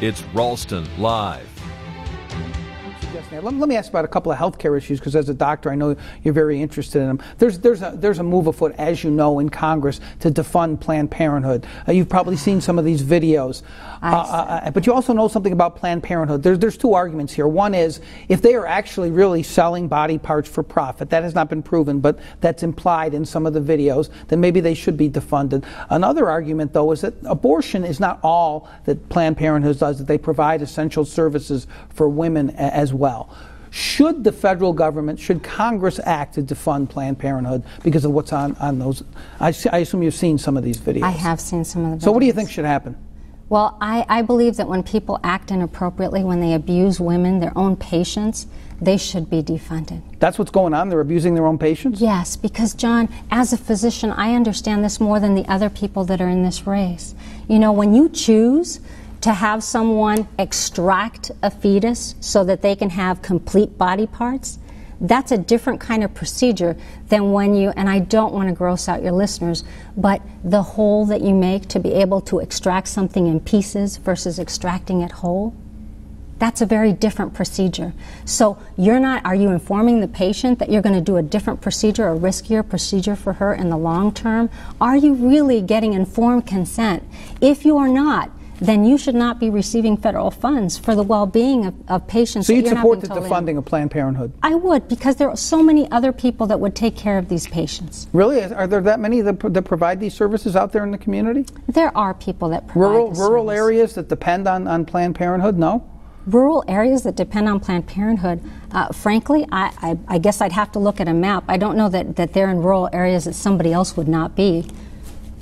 It's Ralston Live. Let, let me ask about a couple of healthcare issues because as a doctor, I know you're very interested in them. There's there's a there's a move afoot, as you know, in Congress to defund Planned Parenthood. Uh, you've probably seen some of these videos, uh, uh, but you also know something about Planned Parenthood. There's there's two arguments here. One is if they are actually really selling body parts for profit, that has not been proven, but that's implied in some of the videos. Then maybe they should be defunded. Another argument, though, is that abortion is not all that Planned Parenthood does. That they provide essential services for women as well. Should the federal government, should Congress act to defund Planned Parenthood because of what's on, on those? I, I assume you've seen some of these videos. I have seen some of the videos. So, what do you think should happen? Well, I, I believe that when people act inappropriately, when they abuse women, their own patients, they should be defunded. That's what's going on? They're abusing their own patients? Yes, because, Jon, as a physician, I understand this more than the other people that are in this race. You know, when you choose to have someone extract a fetus so that they can have complete body parts, that's a different kind of procedure than when you, and I don't want to gross out your listeners, but the hole that you make to be able to extract something in pieces versus extracting it whole. That's a very different procedure. So you're not, are you informing the patient that you're going to do a different procedure, a riskier procedure for her in the long term? Are you really getting informed consent? If you are not, then you should not be receiving federal funds for the well-being of, of patients. So you'd support the defunding in. of Planned Parenthood? I would, because there are so many other people that would take care of these patients. Really? Are there that many that, that provide these services out there in the community? There are people that provide rural rural areas that depend on, on Planned Parenthood. No. Rural areas that depend on Planned Parenthood, uh, frankly, I, I, I guess I'd have to look at a map. I don't know that, that they're in rural areas that somebody else would not be.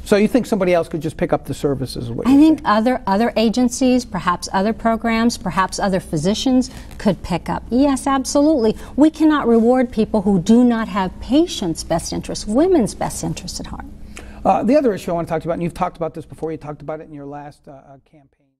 So you think somebody else could just pick up the services? I think saying. other other agencies, perhaps other programs, perhaps other physicians could pick up. Yes, absolutely. We cannot reward people who do not have patients' best interests, women's best interests at heart. Uh, the other issue I want to talk about, and you've talked about this before. You talked about it in your last uh, uh campaign.